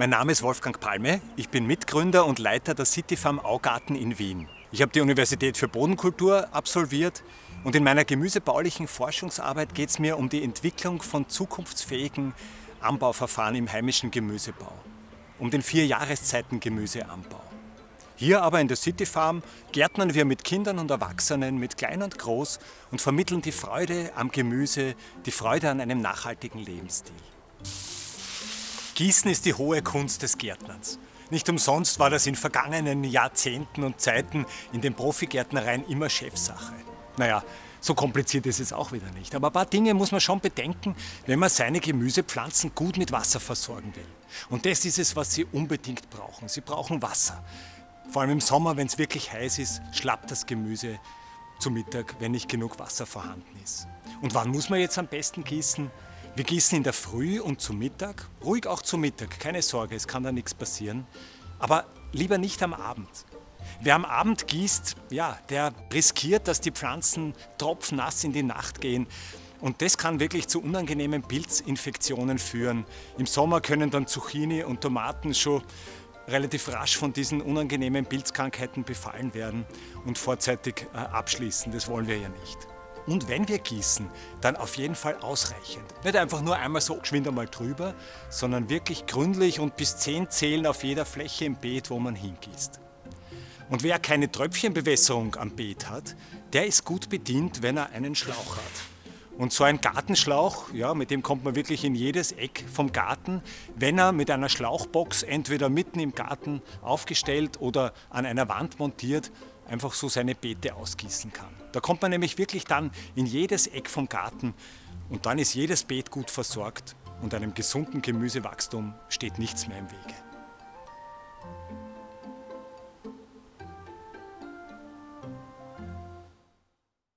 Mein Name ist Wolfgang Palme. Ich bin Mitgründer und Leiter der City Farm Augarten in Wien. Ich habe die Universität für Bodenkultur absolviert und in meiner gemüsebaulichen Forschungsarbeit geht es mir um die Entwicklung von zukunftsfähigen Anbauverfahren im heimischen Gemüsebau, um den vier Jahreszeiten Gemüseanbau. Hier aber in der City Farm gärtnern wir mit Kindern und Erwachsenen, mit klein und groß und vermitteln die Freude am Gemüse, die Freude an einem nachhaltigen Lebensstil. Gießen ist die hohe Kunst des Gärtnerns. Nicht umsonst war das in vergangenen Jahrzehnten und Zeiten in den Profigärtnereien immer Chefsache. Naja, so kompliziert ist es auch wieder nicht. Aber ein paar Dinge muss man schon bedenken, wenn man seine Gemüsepflanzen gut mit Wasser versorgen will. Und das ist es, was sie unbedingt brauchen. Sie brauchen Wasser. Vor allem im Sommer, wenn es wirklich heiß ist, schlappt das Gemüse zu Mittag, wenn nicht genug Wasser vorhanden ist. Und wann muss man jetzt am besten gießen? Wir gießen in der Früh und zu Mittag, ruhig auch zu Mittag, keine Sorge, es kann da nichts passieren. Aber lieber nicht am Abend. Wer am Abend gießt, ja, der riskiert, dass die Pflanzen tropfnass in die Nacht gehen. Und das kann wirklich zu unangenehmen Pilzinfektionen führen. Im Sommer können dann Zucchini und Tomaten schon relativ rasch von diesen unangenehmen Pilzkrankheiten befallen werden und vorzeitig äh, abschließen. Das wollen wir ja nicht. Und wenn wir gießen, dann auf jeden Fall ausreichend. Nicht einfach nur einmal so geschwind einmal drüber, sondern wirklich gründlich und bis zehn zählen auf jeder Fläche im Beet, wo man hingießt. Und wer keine Tröpfchenbewässerung am Beet hat, der ist gut bedient, wenn er einen Schlauch hat. Und so ein Gartenschlauch, ja, mit dem kommt man wirklich in jedes Eck vom Garten, wenn er mit einer Schlauchbox entweder mitten im Garten aufgestellt oder an einer Wand montiert, einfach so seine Beete ausgießen kann. Da kommt man nämlich wirklich dann in jedes Eck vom Garten und dann ist jedes Beet gut versorgt und einem gesunden Gemüsewachstum steht nichts mehr im Wege.